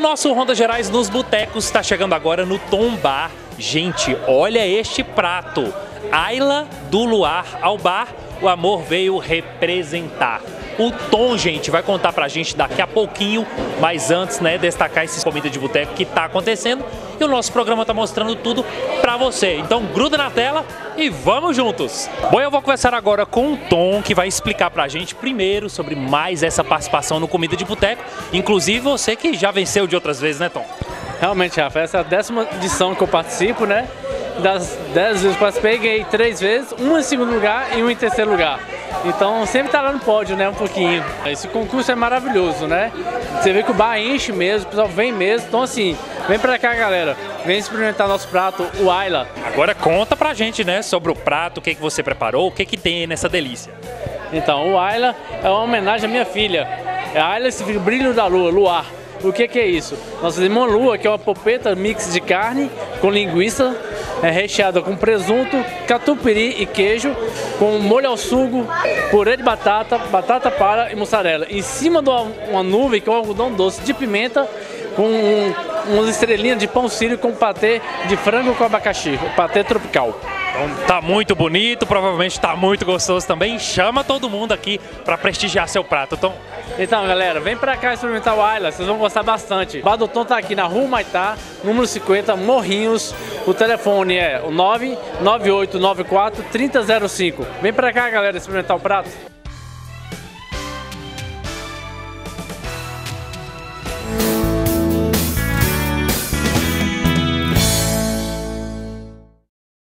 nosso Ronda Gerais nos Botecos está chegando agora no Tom Bar. Gente, olha este prato. Ayla do Luar ao bar, o amor veio representar. O Tom, gente, vai contar pra gente daqui a pouquinho, mas antes, né, destacar esse comida de boteco que tá acontecendo e o nosso programa tá mostrando tudo pra você. Então gruda na tela e vamos juntos! Bom, eu vou conversar agora com o Tom, que vai explicar pra gente primeiro sobre mais essa participação no Comida de Boteco, inclusive você que já venceu de outras vezes, né, Tom? Realmente, Rafa, essa é a décima edição que eu participo, né? Das dez vezes que participei, ganhei três vezes, uma em segundo lugar e uma em terceiro lugar. Então sempre tá lá no pódio, né? Um pouquinho. Esse concurso é maravilhoso, né? Você vê que o bar enche mesmo, o pessoal vem mesmo. Então assim, vem pra cá, galera. Vem experimentar nosso prato, o Ayla. Agora conta pra gente, né, sobre o prato, o que, que você preparou, o que, que tem nessa delícia. Então, o Ayla é uma homenagem à minha filha. É a Ayla significa brilho da lua, luar. O que, que é isso? Nós fazemos uma lua, que é uma popeta mix de carne com linguiça, é recheada com presunto, catupiry e queijo, com molho ao sugo, purê de batata, batata palha e mussarela. Em cima de uma, uma nuvem com algodão doce de pimenta, com um, umas estrelinhas de pão sírio com patê de frango com abacaxi, o patê tropical. Então tá muito bonito, provavelmente tá muito gostoso também. Chama todo mundo aqui para prestigiar seu prato. Então, Então, galera, vem pra cá experimentar o Ayla, vocês vão gostar bastante. O Badoton tá aqui na Rua Maitá, número 50, Morrinhos. O telefone é o 99894 3005. Vem pra cá, galera, experimentar o prato.